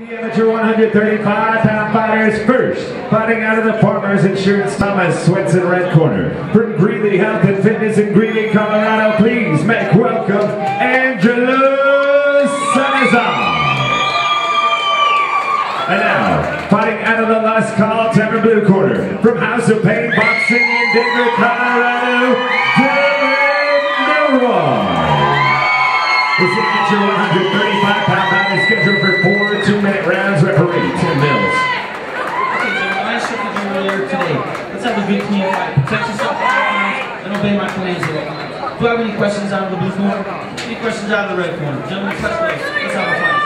The amateur 135 pound fighters first, fighting out of the Farmers Insurance Thomas Swenson Red Corner. From Greeley Health and Fitness in Greeley, Colorado, please make welcome Angelo Salazar. And now, fighting out of the Las Call Tavern Blue Corner, from House of Pain Boxing in Denver, Colorado, Dylan Milroy. This amateur 135 good fight. Protect yourself and obey my commands at all times. Do I have any questions out of the blue corner? Any questions out of the red corner? Gentlemen, touch base. Let's have a fight.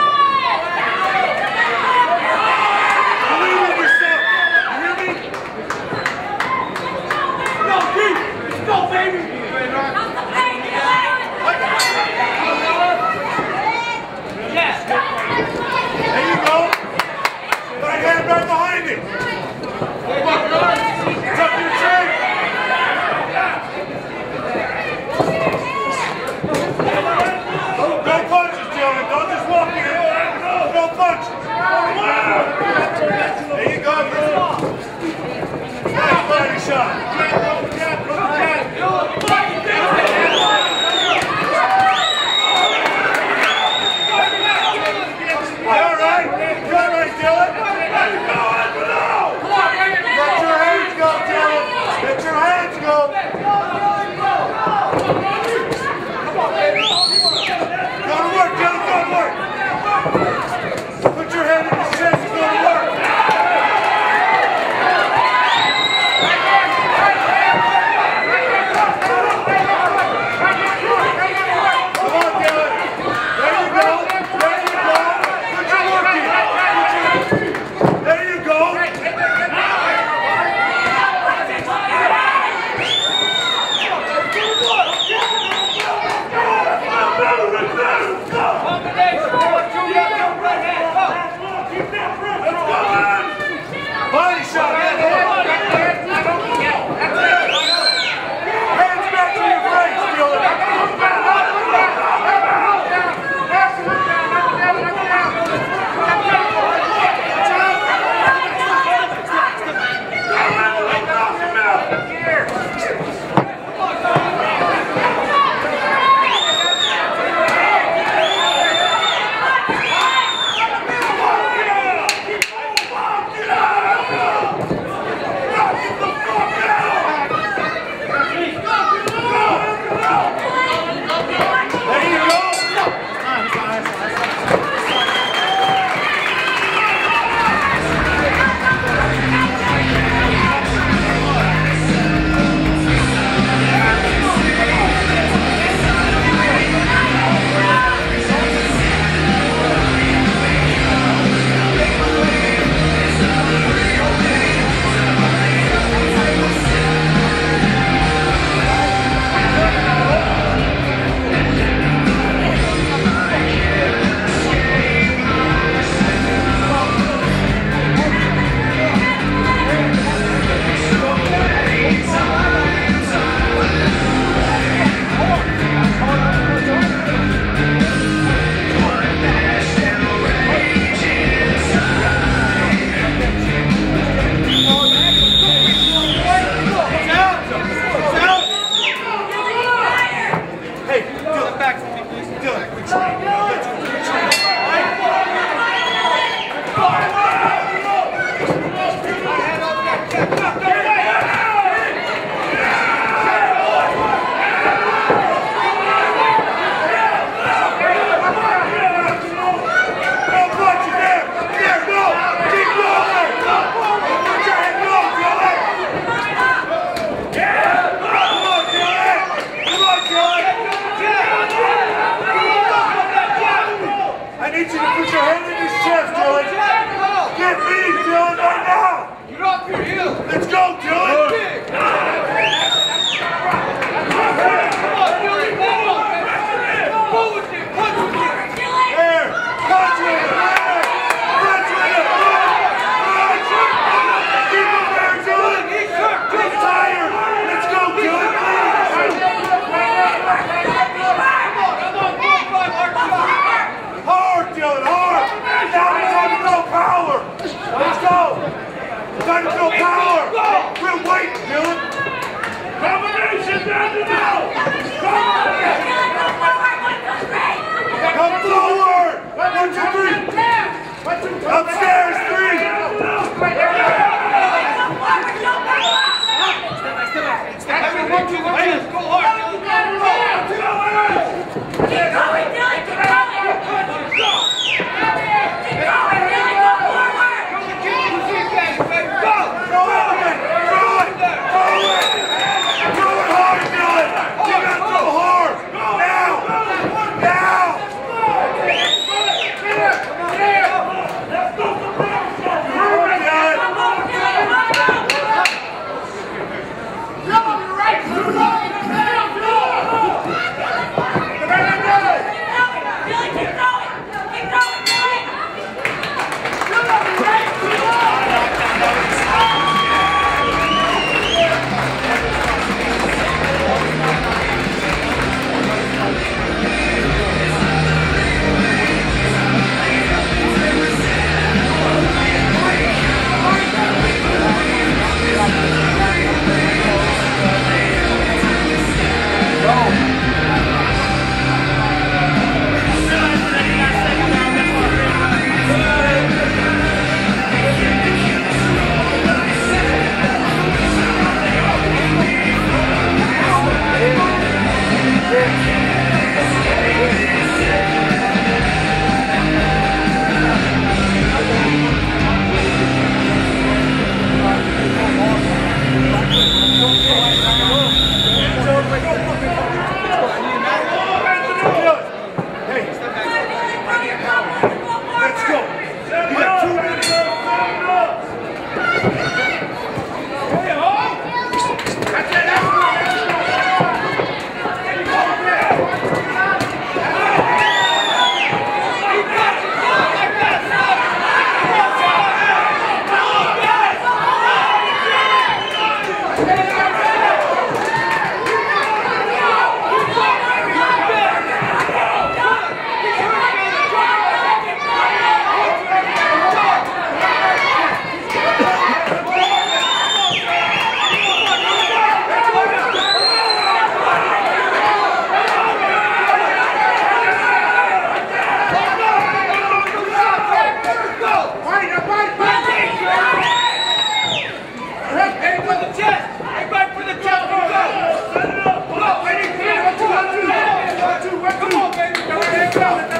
good. Let's.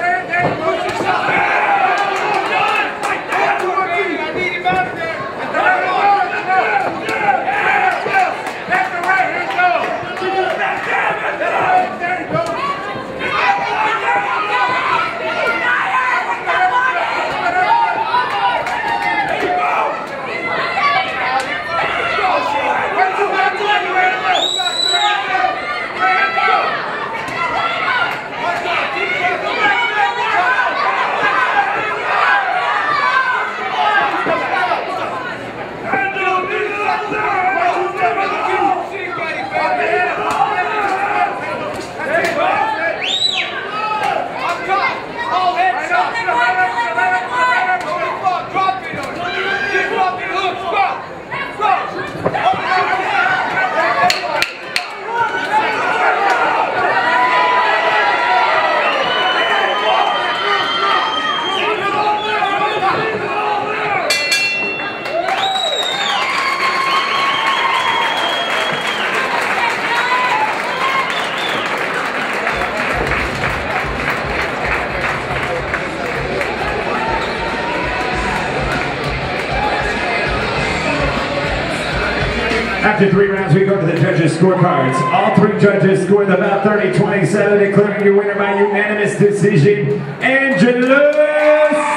After three rounds, we go to the judges' scorecards. All three judges scored about 30-27, declaring your winner by unanimous decision, Angelo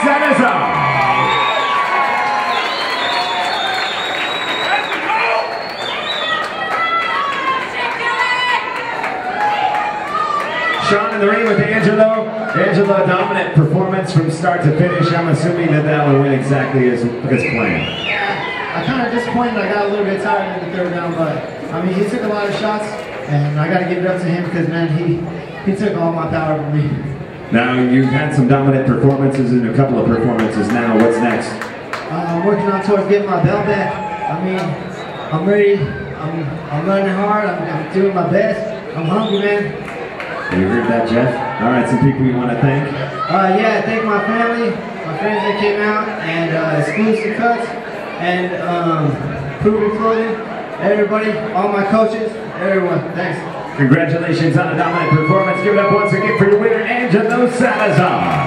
Salazar. Sean in the ring with Angelo. Angelo, dominant performance from start to finish. I'm assuming that that will win exactly as, as planned. I kind of disappointed. I got a little bit tired in the third round, but I mean, he took a lot of shots, and I got to give it up to him because man, he he took all my power from me. Now, you've had some dominant performances and a couple of performances now. What's next? Uh, I'm working on towards getting my belt back. I mean, I'm ready. I'm I'm running hard. I'm, I'm doing my best. I'm hungry, man. You heard that, Jeff? All right, some people you want to thank. Uh, yeah, thank my family, my friends that came out, and uh, exclusive cuts, and um, proven clothing. Everybody, all my coaches, everyone, thanks. Congratulations on a dominant performance. Give it up once again for your winner, Angelo Salazar.